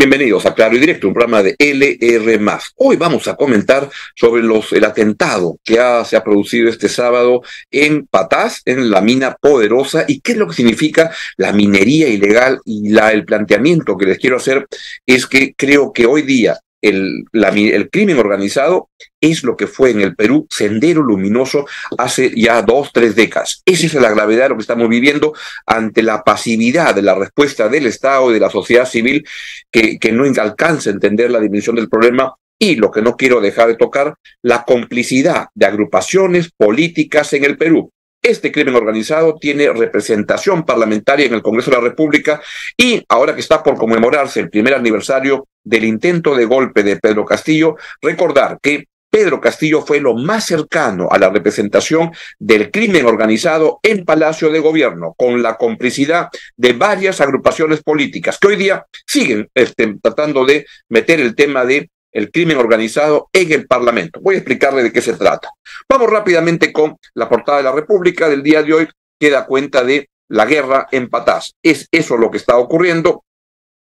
Bienvenidos a Claro y Directo, un programa de LR. Hoy vamos a comentar sobre los, el atentado que se ha producido este sábado en Patás, en la mina poderosa, y qué es lo que significa la minería ilegal. Y la, el planteamiento que les quiero hacer es que creo que hoy día el, el, crimen organizado es lo que fue en el Perú sendero luminoso hace ya dos, tres décadas. Esa es la gravedad de lo que estamos viviendo ante la pasividad de la respuesta del Estado y de la sociedad civil que, que no alcanza a entender la dimensión del problema y lo que no quiero dejar de tocar, la complicidad de agrupaciones políticas en el Perú. Este crimen organizado tiene representación parlamentaria en el Congreso de la República y ahora que está por conmemorarse el primer aniversario del intento de golpe de Pedro Castillo, recordar que Pedro Castillo fue lo más cercano a la representación del crimen organizado en Palacio de Gobierno, con la complicidad de varias agrupaciones políticas que hoy día siguen este, tratando de meter el tema de el crimen organizado en el Parlamento. Voy a explicarle de qué se trata. Vamos rápidamente con la portada de la República del día de hoy, que da cuenta de la guerra en Patás. Es eso lo que está ocurriendo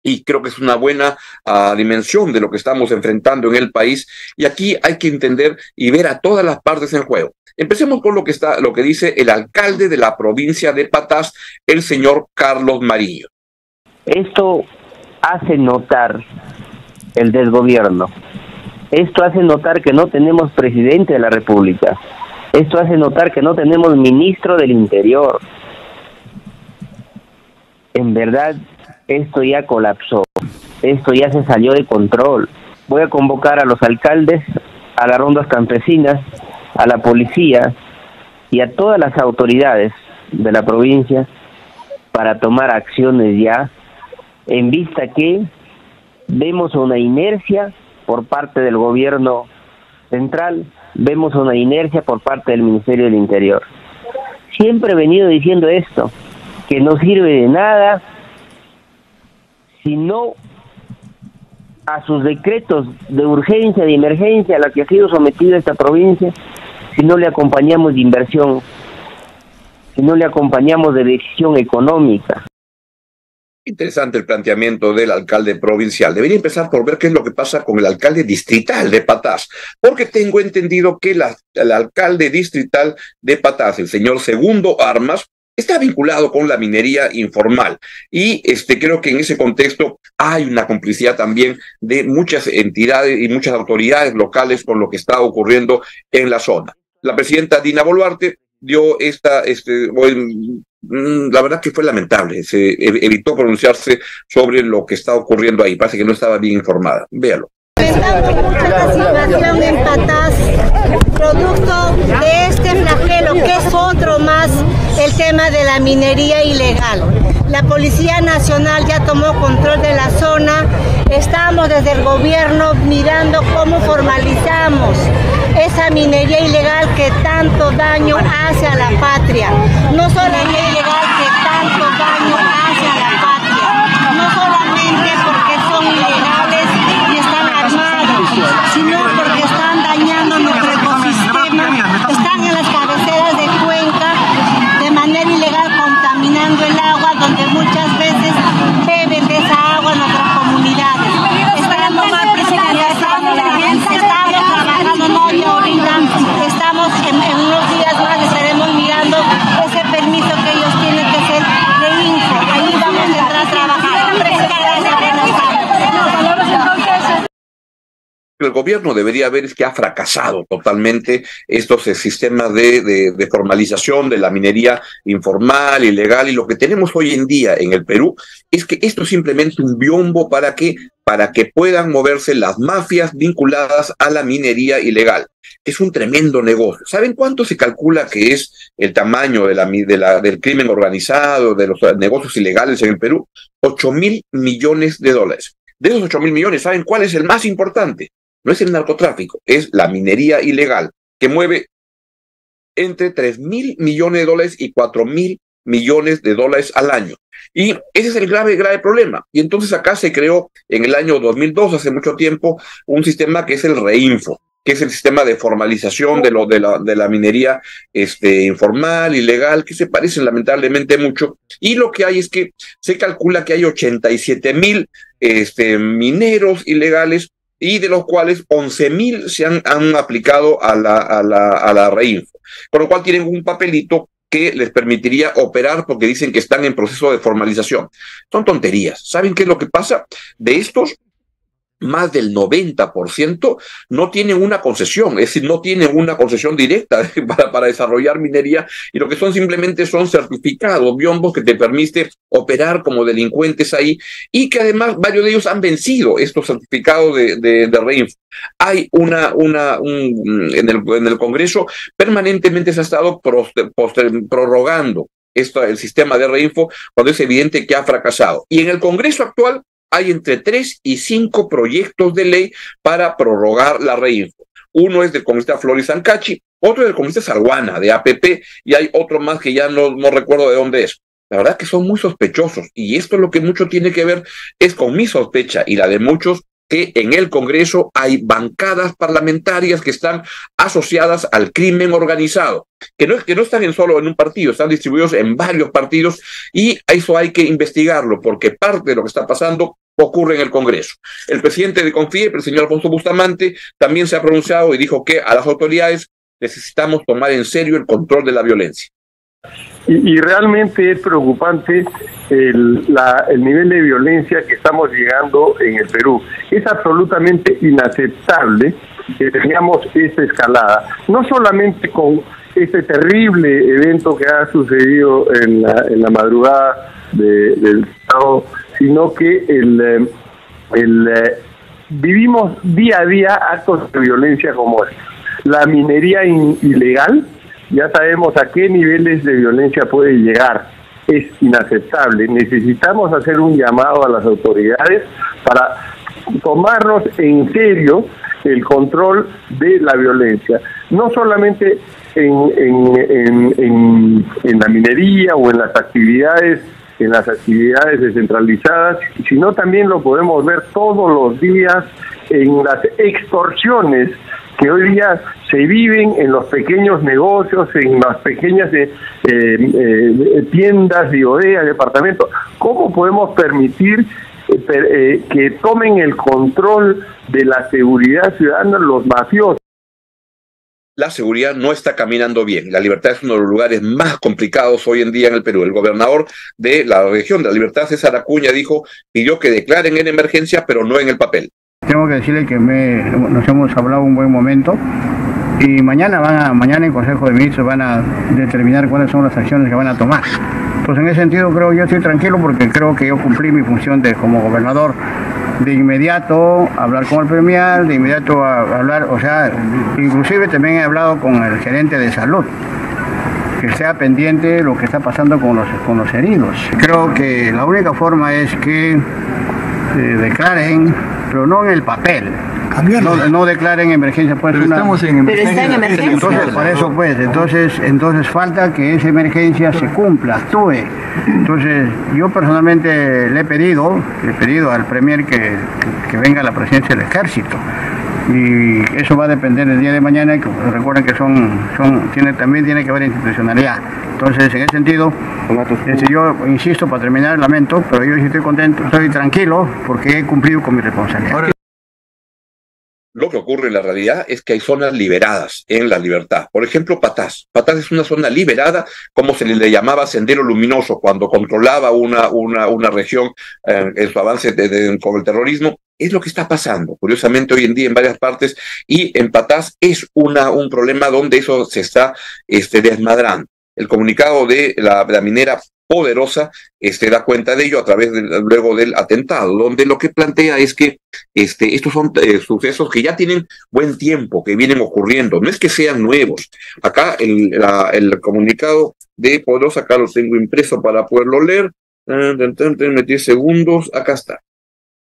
y creo que es una buena uh, dimensión de lo que estamos enfrentando en el país. Y aquí hay que entender y ver a todas las partes en juego. Empecemos con lo que está, lo que dice el alcalde de la provincia de Patás, el señor Carlos Marillo. Esto hace notar el desgobierno. Esto hace notar que no tenemos presidente de la República. Esto hace notar que no tenemos ministro del Interior. En verdad, esto ya colapsó. Esto ya se salió de control. Voy a convocar a los alcaldes, a las rondas campesinas, a la policía y a todas las autoridades de la provincia para tomar acciones ya en vista que vemos una inercia por parte del gobierno central, vemos una inercia por parte del Ministerio del Interior. Siempre he venido diciendo esto, que no sirve de nada si no a sus decretos de urgencia, de emergencia a la que ha sido sometida esta provincia, si no le acompañamos de inversión, si no le acompañamos de decisión económica. Interesante el planteamiento del alcalde provincial. Debería empezar por ver qué es lo que pasa con el alcalde distrital de Patás, porque tengo entendido que el alcalde distrital de Patás, el señor Segundo Armas, está vinculado con la minería informal. Y este, creo que en ese contexto hay una complicidad también de muchas entidades y muchas autoridades locales con lo que está ocurriendo en la zona. La presidenta Dina Boluarte dio esta, este, la verdad que fue lamentable, se evitó pronunciarse sobre lo que está ocurriendo ahí, parece que no estaba bien informada. Véalo. Situación en producto de este flagelo, que es otro más el tema de la minería ilegal. La Policía Nacional ya tomó control de la zona, estamos desde el gobierno mirando cómo formalizamos esa minería ilegal que tanto daño hace a la patria. No solamente ilegal que tanto gobierno debería ver es que ha fracasado totalmente estos eh, sistemas de, formalización de la minería informal, ilegal, y lo que tenemos hoy en día en el Perú es que esto es simplemente un biombo para que, para que puedan moverse las mafias vinculadas a la minería ilegal. Es un tremendo negocio. ¿Saben cuánto se calcula que es el tamaño de la, de la, del crimen organizado, de los negocios ilegales en el Perú? 8 mil millones de dólares. De esos 8 mil millones, ¿saben cuál es el más importante? No es el narcotráfico, es la minería ilegal, que mueve entre 3 mil millones de dólares y 4 mil millones de dólares al año. Y ese es el grave, grave problema. Y entonces acá se creó en el año 2002, hace mucho tiempo, un sistema que es el Reinfo. que es el sistema de formalización de, lo, de, la, de la minería este, informal, ilegal, que se parecen lamentablemente mucho. Y lo que hay es que se calcula que hay 87 mil este, mineros ilegales y de los cuales 11 mil se han, han aplicado a la, a la, a la reinfo. Con lo cual tienen un papelito que les permitiría operar porque dicen que están en proceso de formalización. Son tonterías. ¿Saben qué es lo que pasa? De estos, más del 90% no tienen una concesión, es decir, no tienen una concesión directa para, para, desarrollar minería y lo que son simplemente son certificados, biombos que te permiten operar como delincuentes ahí y que además varios de ellos han vencido estos certificados de, de, de Reinfo. Hay una, una, un, en, el, en el Congreso permanentemente se ha estado poster, poster, prorrogando esto, el sistema de Reinfo cuando es evidente que ha fracasado. Y en el Congreso actual hay entre tres y cinco proyectos de ley para prorrogar la reinfo. Uno es del congresista Floris Ancachi, otro es del congresista Salguana, de APP, y hay otro más que ya no, no recuerdo de dónde es. La verdad que son muy sospechosos, y esto lo que mucho tiene que ver es con mi sospecha y la de muchos que en el Congreso hay bancadas parlamentarias que están asociadas al crimen organizado, que no, que no están en solo en un partido, están distribuidos en varios partidos y eso hay que investigarlo porque parte de lo que está pasando ocurre en el Congreso. El presidente de CONFIEP, el señor Alfonso Bustamante, también se ha pronunciado y dijo que a las autoridades necesitamos tomar en serio el control de la violencia. Y, y realmente es preocupante el, la, el nivel de violencia que estamos llegando en el Perú. Es absolutamente inaceptable que tengamos esta escalada, no solamente con este terrible evento que ha sucedido en la, madrugada de, del Estado, sino que el, el, vivimos día a día actos de violencia como este. La minería in, ilegal, ya sabemos a qué niveles de violencia puede llegar. Es inaceptable. Necesitamos hacer un llamado a las autoridades para tomarnos en serio el control de la violencia, no solamente en, la minería o en las actividades en las actividades descentralizadas, sino también lo podemos ver todos los días en las extorsiones que hoy día se viven en los pequeños negocios, en las pequeñas eh, eh, tiendas, bodegas, departamentos. ¿Cómo podemos permitir eh, eh, que tomen el control de la seguridad ciudadana los mafiosos? la seguridad no está caminando bien. La libertad es uno de los lugares más complicados hoy en día en el Perú. El gobernador de la región de la libertad, César Acuña, dijo, pidió que declaren en emergencia, pero no en el papel. Tengo que decirle que me, nos hemos hablado un buen momento y mañana van a, mañana en Consejo de Ministros van a determinar cuáles son las acciones que van a tomar. Pues en ese sentido creo yo estoy tranquilo porque creo que yo cumplí mi función de como gobernador de inmediato hablar con el premial, de inmediato a hablar, o sea, inclusive también he hablado con el gerente de salud, que sea pendiente de lo que está pasando con los, con los heridos. Creo que la única forma es que eh, declaren, pero no en el papel, no, no, declaren emergencia pues pero una... estamos en emergencia. Pero está en emergencia. entonces por eso pues entonces entonces falta que esa emergencia se cumpla actúe. Entonces yo personalmente le he pedido le he pedido al premier que, que venga a la presidencia del ejército. Y eso va a depender el día de mañana que recuerden que son son tiene también tiene que haber institucionalidad. Entonces en ese sentido este, yo insisto para terminar lamento pero yo sí estoy contento estoy tranquilo porque he cumplido con mi responsabilidad. Ahora, lo que ocurre en la realidad es que hay zonas liberadas en la libertad. Por ejemplo, Patás. Patás es una zona liberada, como se le llamaba Sendero Luminoso cuando controlaba una, una, una región eh, en su avance con el terrorismo. Es lo que está pasando, curiosamente, hoy en día en varias partes. Y en Patás es una, un problema donde eso se está este, desmadrando. El comunicado de la minera poderosa este, da cuenta de ello a través luego del atentado, donde lo que plantea es que este, estos son eh, sucesos que ya tienen buen tiempo, que vienen ocurriendo, no es que sean nuevos. Acá el, la, comunicado de Poderosa, acá lo tengo impreso para poderlo leer, eh, 10 segundos, acá está.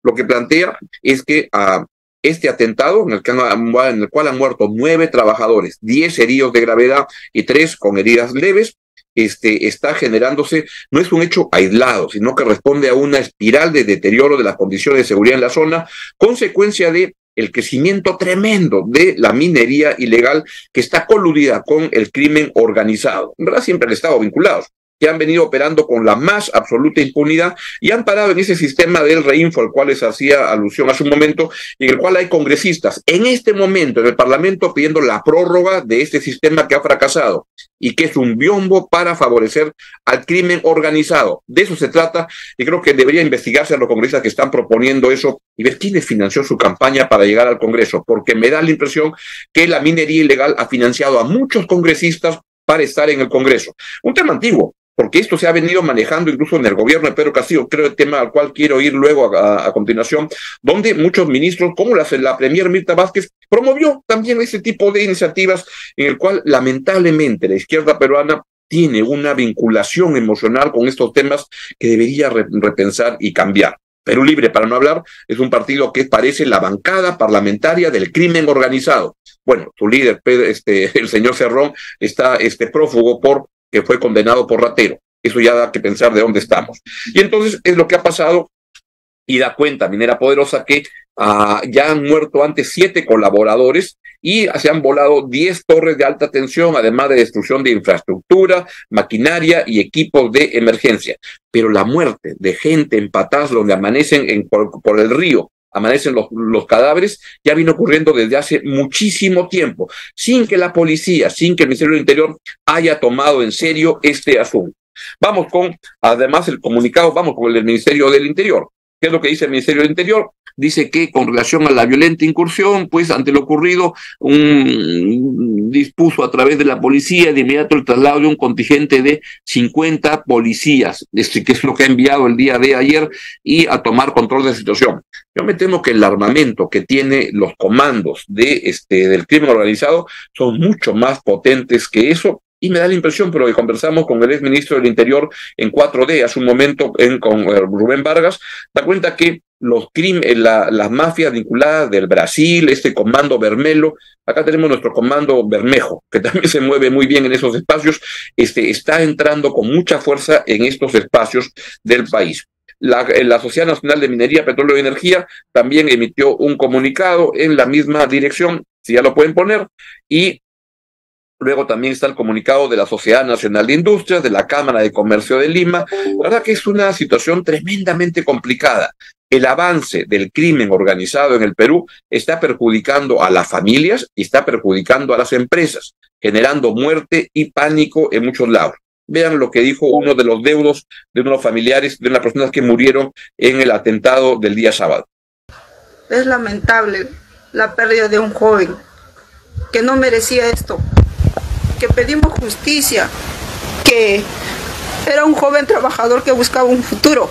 Lo que plantea es que a este atentado, en el, que en cual han muerto nueve trabajadores, diez heridos de gravedad y tres con heridas leves, este, está generándose, no es un hecho aislado, sino que responde a una espiral de deterioro de las condiciones de seguridad en la zona, consecuencia de el crecimiento tremendo de la minería ilegal que está coludida con el crimen organizado. En verdad siempre han estado vinculados que han venido operando con la más absoluta impunidad y han parado en ese sistema del reinfo al cual les hacía alusión hace un momento, y en el cual hay congresistas en este momento en el Parlamento pidiendo la prórroga de este sistema que ha fracasado y que es un biombo para favorecer al crimen organizado. De eso se trata y creo que debería investigarse a los congresistas que están proponiendo eso y ver quién financió su campaña para llegar al Congreso, porque me da la impresión que la minería ilegal ha financiado a muchos congresistas para estar en el Congreso. Un tema antiguo, porque esto se ha venido manejando incluso en el gobierno de Pedro Castillo, creo el tema al cual quiero ir luego a, continuación, donde muchos ministros, como la, la Premier Mirta Vázquez, promovió también ese tipo de iniciativas en el cual lamentablemente la izquierda peruana tiene una vinculación emocional con estos temas que debería repensar y cambiar. Perú Libre, para no hablar, es un partido que parece la bancada parlamentaria del crimen organizado. Bueno, su líder, este, el señor Cerrón, está este, prófugo por que fue condenado por ratero. Eso ya da que pensar de dónde estamos. Y entonces es lo que ha pasado y da cuenta Minera Poderosa que ah, ya han muerto antes siete colaboradores y se han volado diez torres de alta tensión, además de destrucción de infraestructura, maquinaria y equipos de emergencia. Pero la muerte de gente en patas donde amanecen en, por el río amanecen los, los, cadáveres, ya vino ocurriendo desde hace muchísimo tiempo, sin que la policía, sin que el Ministerio del Interior haya tomado en serio este asunto. Vamos con, además, el comunicado, vamos con el Ministerio del Interior. ¿Qué es lo que dice el Ministerio del Interior? Dice que con relación a la violenta incursión, pues ante lo ocurrido, un, dispuso a través de la policía de inmediato el traslado de un contingente de 50 policías, este, que es lo que ha enviado el día de ayer, y a tomar control de la situación. Yo me temo que el armamento que tiene los comandos de este, del crimen organizado son mucho más potentes que eso y me da la impresión, pero conversamos con el exministro del Interior en 4D hace un momento en, con eh, Rubén Vargas, da cuenta que los crímenes, eh, la, las mafias vinculadas del Brasil, este comando Bermelo, acá tenemos nuestro comando Bermejo, que también se mueve muy bien en esos espacios, este, está entrando con mucha fuerza en estos espacios del país. La, eh, la, Sociedad Nacional de Minería, Petróleo y Energía también emitió un comunicado en la misma dirección, si ya lo pueden poner, y Luego también está el comunicado de la Sociedad Nacional de Industrias, de la Cámara de Comercio de Lima. La verdad que es una situación tremendamente complicada. El avance del crimen organizado en el Perú está perjudicando a las familias y está perjudicando a las empresas, generando muerte y pánico en muchos lados. Vean lo que dijo uno de los deudos de unos familiares de unas personas que murieron en el atentado del día sábado. Es lamentable la pérdida de un joven que no merecía esto que pedimos justicia, que era un joven trabajador que buscaba un futuro.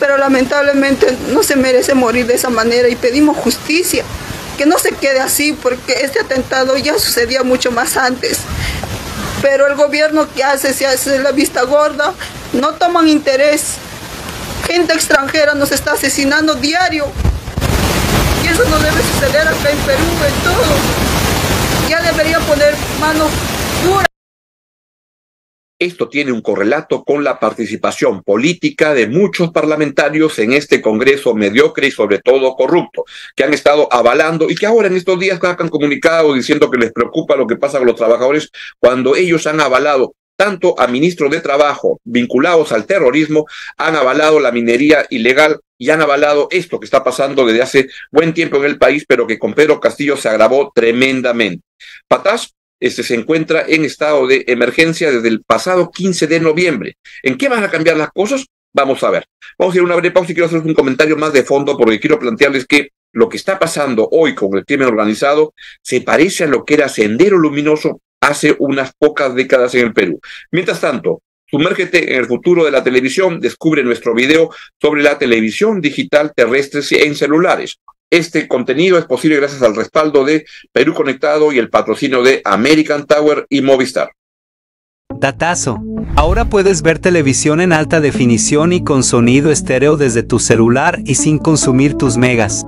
Pero lamentablemente no se merece morir de esa manera y pedimos justicia, que no se quede así porque este atentado ya sucedía mucho más antes. Pero el gobierno que hace, se hace la vista gorda, no toman interés. Gente extranjera nos está asesinando diario. Y eso no debe suceder acá en Perú, en todo ya poner. Esto tiene un correlato con la participación política de muchos parlamentarios en este Congreso mediocre y sobre todo corrupto, que han estado avalando y que ahora en estos días han comunicado diciendo que les preocupa lo que pasa con los trabajadores cuando ellos han avalado tanto a ministros de Trabajo vinculados al terrorismo, han avalado la minería ilegal y han avalado esto que está pasando desde hace buen tiempo en el país, pero que con Pedro Castillo se agravó tremendamente. Patás este, se encuentra en estado de emergencia desde el pasado 15 de noviembre. ¿En qué van a cambiar las cosas? Vamos a ver. Vamos a ir a una breve pausa y quiero hacer un comentario más de fondo porque quiero plantearles que lo que está pasando hoy con el crimen organizado se parece a lo que era Sendero Luminoso hace unas pocas décadas en el Perú. Mientras tanto, sumérgete en el futuro de la televisión, descubre nuestro video sobre la televisión digital terrestre en celulares. Este contenido es posible gracias al respaldo de Perú Conectado y el patrocinio de American Tower y Movistar. Datazo. Ahora puedes ver televisión en alta definición y con sonido estéreo desde tu celular y sin consumir tus megas.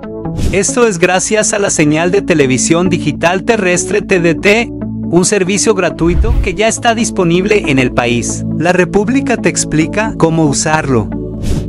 Esto es gracias a la señal de televisión digital terrestre TDT un servicio gratuito que ya está disponible en el país. La República te explica cómo usarlo.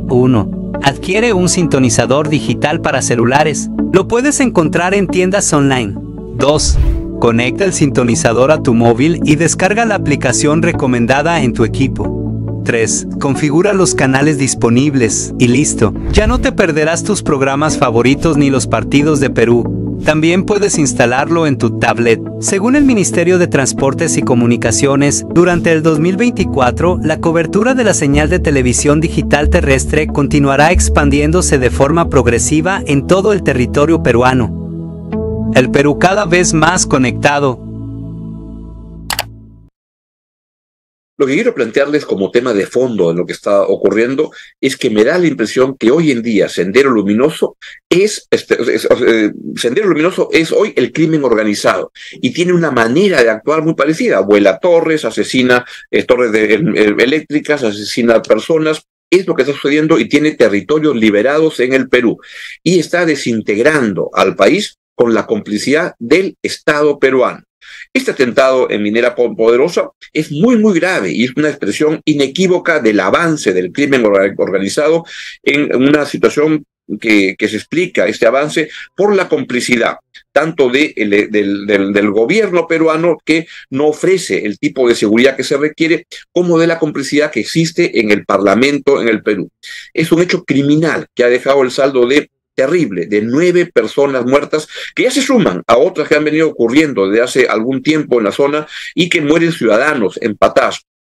1. Adquiere un sintonizador digital para celulares. Lo puedes encontrar en tiendas online. 2. Conecta el sintonizador a tu móvil y descarga la aplicación recomendada en tu equipo. 3. Configura los canales disponibles y listo. Ya no te perderás tus programas favoritos ni los partidos de Perú. También puedes instalarlo en tu tablet. Según el Ministerio de Transportes y Comunicaciones, durante el 2024, la cobertura de la señal de televisión digital terrestre continuará expandiéndose de forma progresiva en todo el territorio peruano. El Perú cada vez más conectado, Lo que quiero plantearles como tema de fondo en lo que está ocurriendo es que me da la impresión que hoy en día Sendero Luminoso es, este, eh, Sendero Luminoso es hoy el crimen organizado y tiene una manera de actuar muy parecida. Vuela torres, asesina eh, torres de, eh, eléctricas, asesina personas, es lo que está sucediendo y tiene territorios liberados en el Perú y está desintegrando al país con la complicidad del Estado peruano. Este atentado en Minera Poderosa es muy, muy grave y es una expresión inequívoca del avance del crimen organizado en una situación que, se explica este avance por la complicidad tanto de, del, del, gobierno peruano que no ofrece el tipo de seguridad que se requiere, como de la complicidad que existe en el Parlamento en el Perú. Es un hecho criminal que ha dejado el saldo de terrible de nueve personas muertas que ya se suman a otras que han venido ocurriendo desde hace algún tiempo en la zona y que mueren ciudadanos en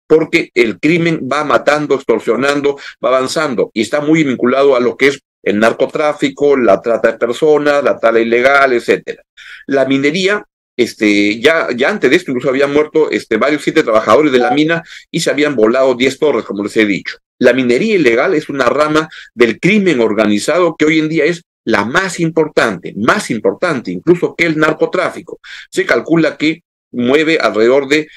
porque el crimen va matando, extorsionando, va avanzando y está muy vinculado a lo que es el narcotráfico, la trata de personas, la tala ilegal, etcétera. La minería este, ya, ya antes de esto incluso habían muerto este, varios siete trabajadores de la mina y se habían volado diez torres, como les he dicho. La minería ilegal es una rama del crimen organizado que hoy en día es la más importante, más importante incluso que el narcotráfico. Se calcula que mueve alrededor de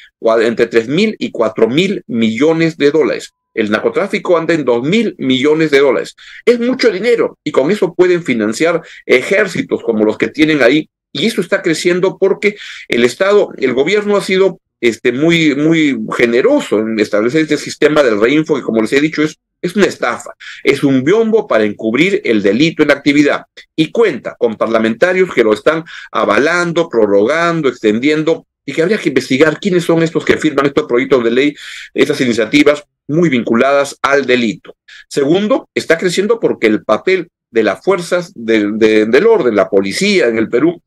entre tres mil y cuatro mil millones de dólares. El narcotráfico anda en dos mil millones de dólares. Es mucho dinero y con eso pueden financiar ejércitos como los que tienen ahí. Y eso está creciendo porque el Estado, el gobierno ha sido este, muy, muy generoso en establecer este sistema del reinfo, que como les he dicho es, es una estafa, es un biombo para encubrir el delito en actividad y cuenta con parlamentarios que lo están avalando, prorrogando, extendiendo y que habría que investigar quiénes son estos que firman estos proyectos de ley, estas iniciativas muy vinculadas al delito. Segundo, está creciendo porque el papel de las fuerzas del orden, la policía en el Perú,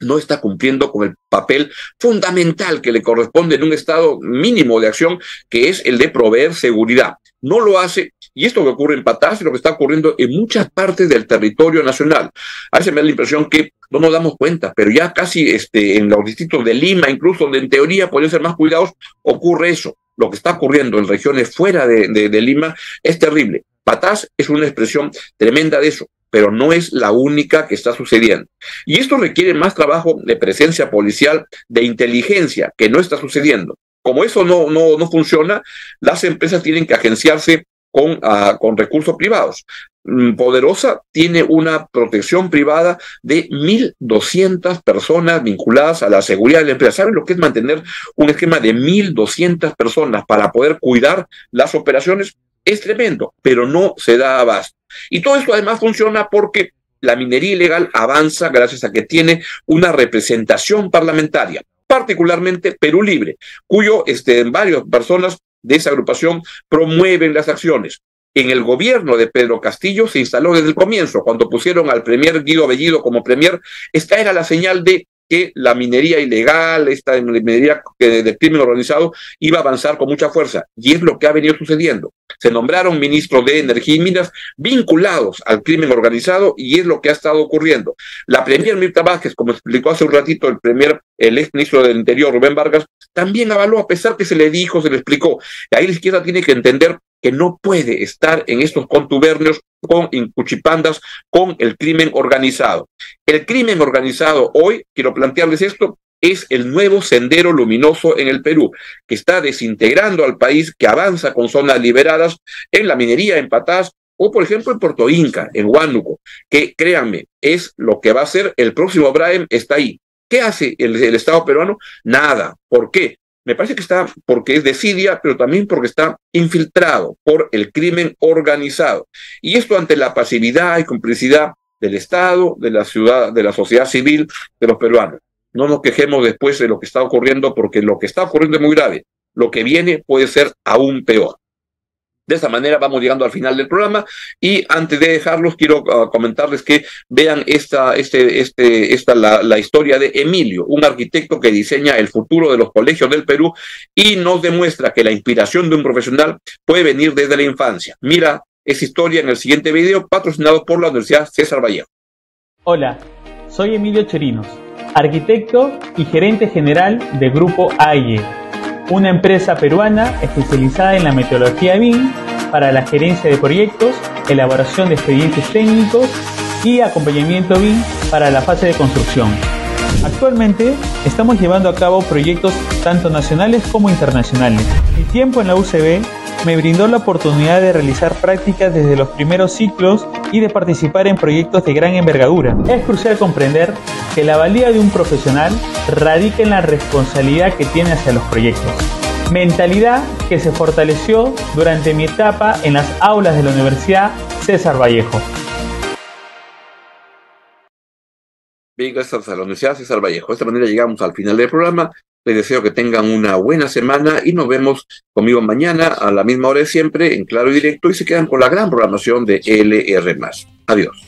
no está cumpliendo con el papel fundamental que le corresponde en un estado mínimo de acción, que es el de proveer seguridad. No lo hace, y esto que ocurre en Patás y lo que está ocurriendo en muchas partes del territorio nacional. A veces me da la impresión que no nos damos cuenta, pero ya casi este, en los distritos de Lima, incluso donde en teoría podrían ser más cuidados, ocurre eso. Lo que está ocurriendo en regiones fuera de, de Lima es terrible. Patás es una expresión tremenda de eso pero no es la única que está sucediendo. Y esto requiere más trabajo de presencia policial, de inteligencia, que no está sucediendo. Como eso no, no, no funciona, las empresas tienen que agenciarse con, ah, con recursos privados. Mm, Poderosa tiene una protección privada de 1.200 personas vinculadas a la seguridad de la empresa. ¿Saben lo que es mantener un esquema de 1.200 personas para poder cuidar las operaciones? Es tremendo, pero no se da abasto. Y todo esto además funciona porque la minería ilegal avanza gracias a que tiene una representación parlamentaria, particularmente Perú Libre, cuyo este, varias personas de esa agrupación promueven las acciones. En el gobierno de Pedro Castillo se instaló desde el comienzo, cuando pusieron al premier Guido Bellido como premier, esta era la señal de que la minería ilegal, esta minería de crimen organizado, iba a avanzar con mucha fuerza. Y es lo que ha venido sucediendo. Se nombraron ministros de Energía y Minas vinculados al crimen organizado y es lo que ha estado ocurriendo. La premier Mirta Vázquez, como explicó hace un ratito el premier, el ex ministro del Interior, Rubén Vargas, también avaló, a pesar que se le dijo, se le explicó. Ahí la izquierda tiene que entender que no puede estar en estos contubernios con incuchipandas con el crimen organizado. El crimen organizado hoy, quiero plantearles esto, es el nuevo sendero luminoso en el Perú, que está desintegrando al país, que avanza con zonas liberadas en la minería, en Patás, o por ejemplo en Puerto Inca, en Huánuco, que créanme, es lo que va a ser el próximo Braem, está ahí. ¿Qué hace el Estado peruano? Nada. ¿Por qué? Me parece que está porque es de Siria, pero también porque está infiltrado por el crimen organizado. Y esto ante la pasividad y complicidad del Estado, de la ciudad, de la sociedad civil, de los peruanos. No nos quejemos después de lo que está ocurriendo, porque lo que está ocurriendo es muy grave. Lo que viene puede ser aún peor. De esta manera vamos llegando al final del programa y antes de dejarlos quiero ah, comentarles que vean esta, este, este, esta la, la, historia de Emilio, un arquitecto que diseña el futuro de los colegios del Perú y nos demuestra que la inspiración de un profesional puede venir desde la infancia. Mira esa historia en el siguiente video patrocinado por la Universidad César Vallejo. Hola, soy Emilio Cherinos, arquitecto y gerente general de Grupo AIE una empresa peruana especializada en la metodología BIM para la gerencia de proyectos, elaboración de expedientes técnicos y acompañamiento BIM para la fase de construcción. Actualmente estamos llevando a cabo proyectos tanto nacionales como internacionales. Mi tiempo en la UCB me brindó la oportunidad de realizar prácticas desde los primeros ciclos y de participar en proyectos de gran envergadura. Es crucial comprender que la valía de un profesional radica en la responsabilidad que tiene hacia los proyectos. Mentalidad que se fortaleció durante mi etapa en las aulas de la Universidad César Vallejo. Bien, gracias a la Universidad César Vallejo. De esta manera llegamos al final del programa. Les deseo que tengan una buena semana y nos vemos conmigo mañana a la misma hora de siempre en Claro y Directo y se quedan con la gran programación de LR. Adiós.